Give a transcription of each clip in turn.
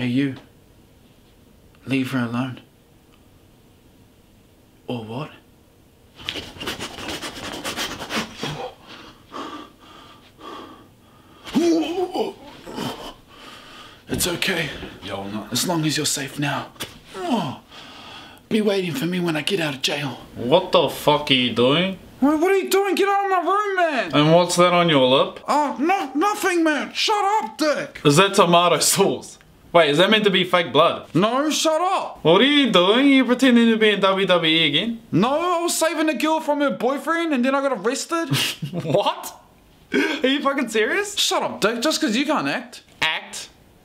Hey, you. Leave her alone. Or what? It's okay. Yo, no. As long as you're safe now. Oh, be waiting for me when I get out of jail. What the fuck are you doing? Wait, what are you doing? Get out of my room, man! And what's that on your lip? Oh, no, nothing, man. Shut up, Dick. Is that tomato sauce? Wait, is that meant to be fake blood? No, shut up. What are you doing? Are You pretending to be in WWE again? No, I was saving a girl from her boyfriend and then I got arrested. What? Are you fucking serious? shut up, Dick, just because you can't act.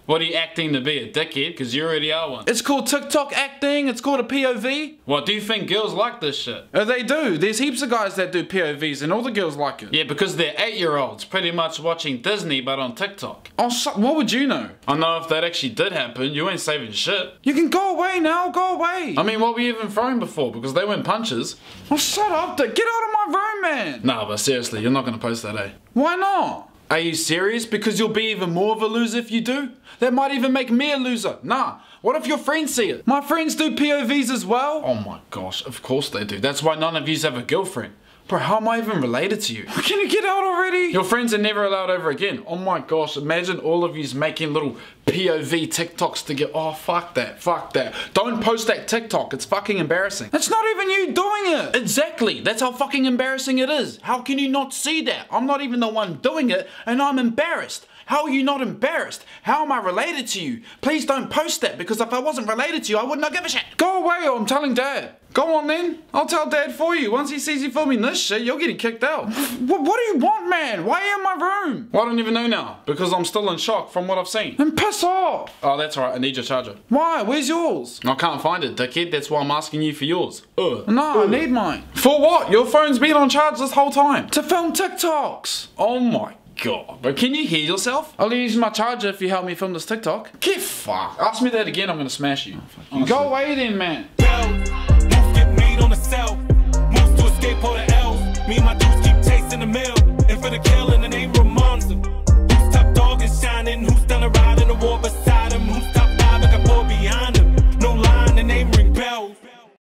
What are you acting to be, a dickhead? Because you already are one. It's called TikTok acting. It's called a POV. What, do you think girls like this shit? Uh, they do. There's heaps of guys that do POVs and all the girls like it. Yeah, because they're eight-year-olds pretty much watching Disney but on TikTok. Oh, shut. What would you know? I know if that actually did happen, you ain't saving shit. You can go away now. Go away. I mean, what were you even throwing before? Because they went punches. oh, shut up, Dick. Get out of my room, man. Nah, but seriously, you're not gonna post that, eh? Why not? Are you serious? Because you'll be even more of a loser if you do. That might even make me a loser. Nah. What if your friends see it? My friends do POVs as well. Oh my gosh, of course they do. That's why none of yous have a girlfriend. Bro, how am I even related to you? Can you get out already? Your friends are never allowed over again. Oh my gosh, imagine all of yous making little POV TikToks to get. Oh, fuck that, fuck that. Don't post that TikTok, it's fucking embarrassing. It's not even you doing it. Exactly, that's how fucking embarrassing it is. How can you not see that? I'm not even the one doing it, and I'm embarrassed. How are you not embarrassed? How am I related to you? Please don't post that because if I wasn't related to you, I would not give a shit. Go away or I'm telling dad. Go on then. I'll tell dad for you. Once he sees you filming this shit, you're getting kicked out. what, what do you want, man? Why are you in my room? Well, I don't even know now because I'm still in shock from what I've seen. Then piss off. Oh, that's right, I need your charger. Why? Where's yours? I can't find it, dickhead. That's why I'm asking you for yours. Ugh. No, I uh. need mine. For what? Your phone's been on charge this whole time. To film TikToks. Oh my god. But can you hear yourself? I'll use my charger if you help me film this TikTok. Get fucked. Ask me that again, I'm gonna smash you. Go away then, man. bell.